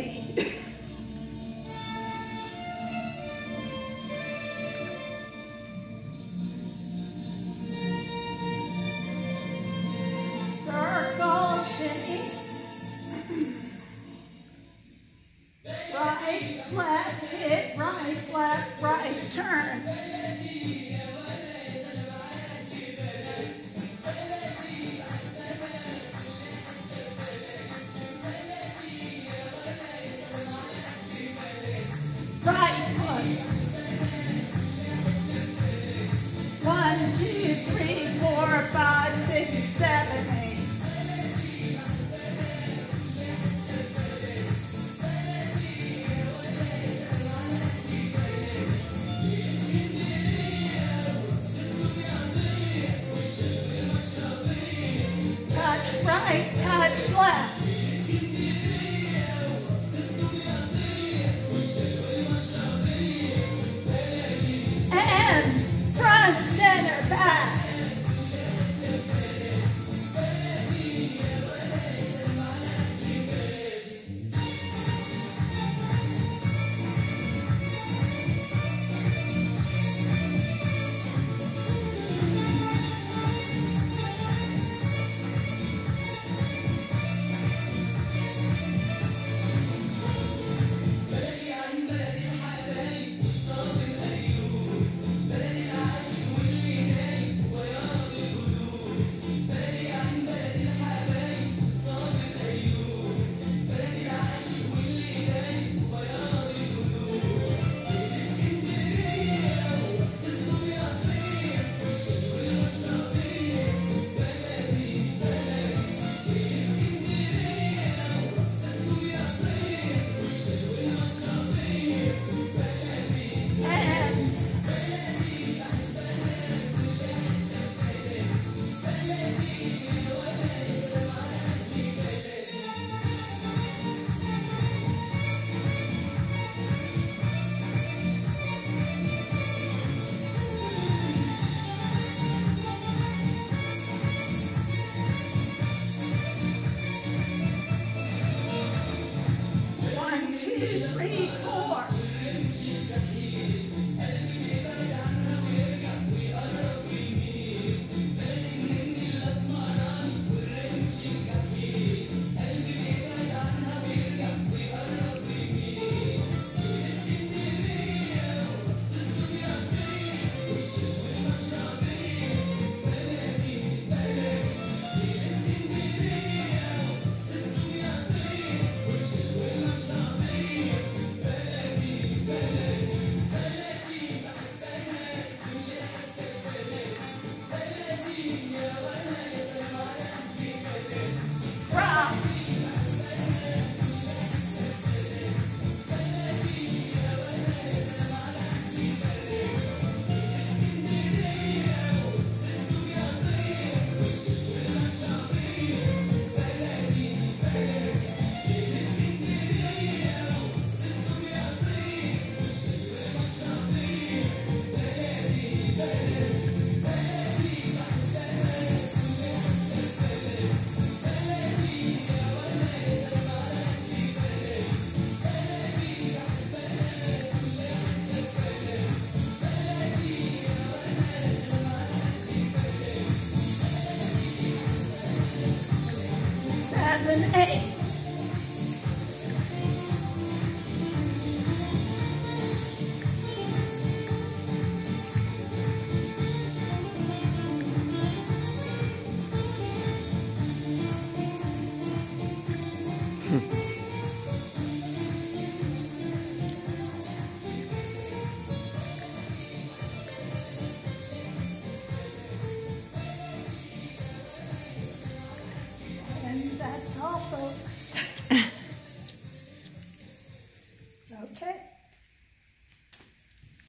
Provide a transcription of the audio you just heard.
me. right, left, hit, right, left, right, turn. That's all, folks.